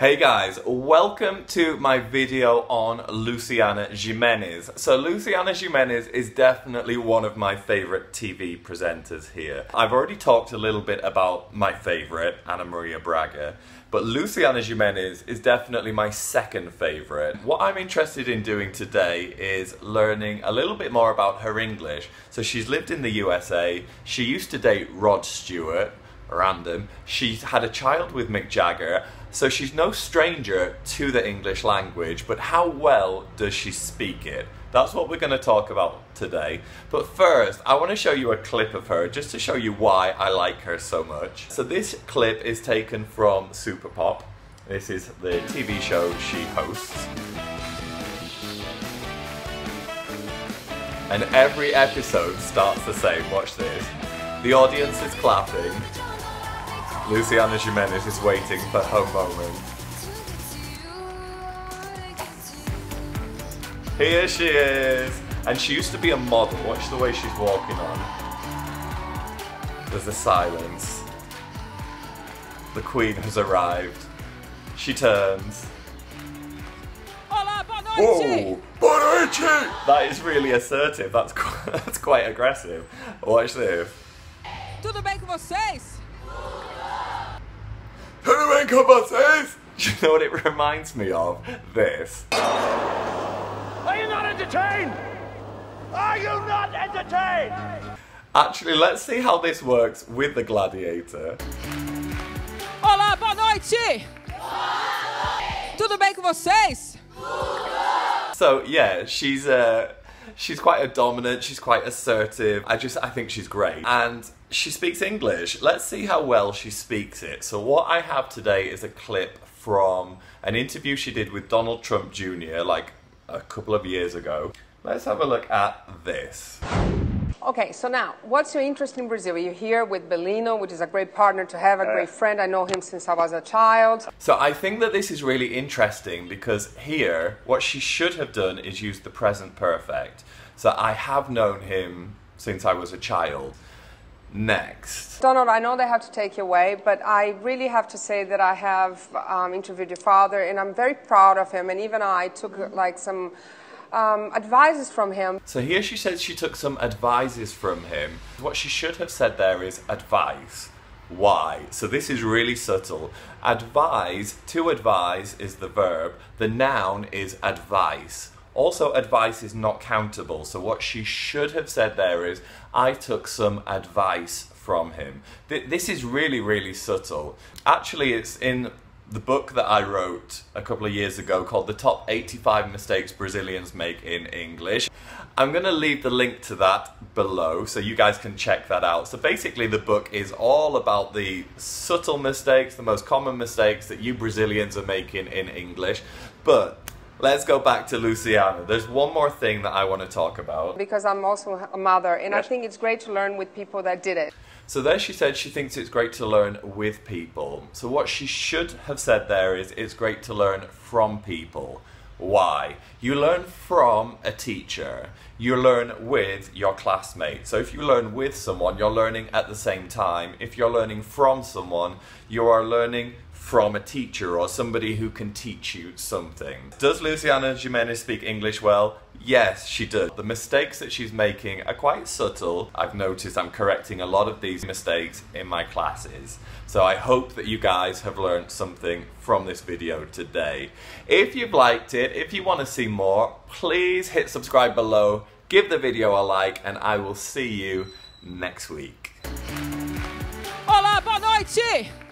Hey guys, welcome to my video on Luciana Gimenez. So Luciana Gimenez is definitely one of my favorite TV presenters here. I've already talked a little bit about my favorite, Ana Maria Braga, but Luciana Gimenez is definitely my second favorite. What I'm interested in doing today is learning a little bit more about her English. So she's lived in the USA, she used to date Rod Stewart, random. She had a child with Mick Jagger, so she's no stranger to the English language, but how well does she speak it? That's what we're going to talk about today. But first, I want to show you a clip of her just to show you why I like her so much. So this clip is taken from Superpop. This is the TV show she hosts. And every episode starts the same. Watch this. The audience is clapping, Luciana Gimenez is waiting for her moment. Here she is! And she used to be a model. Watch the way she's walking on. There's a silence. The queen has arrived. She turns. Olá, boa noite! Oh! That is really assertive. That's quite, that's quite aggressive. Watch this. Tudo bem com vocês? Tudo bem com you know what it reminds me of? This. Are you not entertained? Are you not entertained? Actually, let's see how this works with the gladiator. Olá, boa noite! Tudo bem com vocês? So yeah, she's uh she's quite a dominant, she's quite assertive. I just I think she's great. And she speaks English. Let's see how well she speaks it. So what I have today is a clip from an interview she did with Donald Trump Jr. like a couple of years ago. Let's have a look at this. Okay, so now, what's your interest in Brazil? You're here with Bellino, which is a great partner to have, a great friend. I know him since I was a child. So I think that this is really interesting because here, what she should have done is use the present perfect. So I have known him since I was a child. Next. Donald, I know they have to take you away, but I really have to say that I have um, interviewed your father, and I'm very proud of him. And even I took like some um, advices from him. So here she says she took some advices from him. What she should have said there is advice. Why? So this is really subtle. Advise, to advise is the verb. The noun is advice. Also, advice is not countable. So what she should have said there is, I took some advice from him. Th this is really, really subtle. Actually, it's in the book that I wrote a couple of years ago called The Top 85 Mistakes Brazilians Make in English. I'm going to leave the link to that below so you guys can check that out. So basically the book is all about the subtle mistakes, the most common mistakes that you Brazilians are making in English. But let's go back to Luciana. There's one more thing that I want to talk about. Because I'm also a mother, and I think it's great to learn with people that did it. So there she said she thinks it's great to learn with people. So what she should have said there is it's great to learn from people. Why? You learn from a teacher. You learn with your classmate. So if you learn with someone, you're learning at the same time. If you're learning from someone, you are learning from a teacher or somebody who can teach you something. Does Luciana Gimenez speak English well? Yes, she does. The mistakes that she's making are quite subtle. I've noticed I'm correcting a lot of these mistakes in my classes. So I hope that you guys have learned something from this video today. If you've liked it, if you want to see more, please hit subscribe below, give the video a like, and I will see you next week. Olá, boa noite!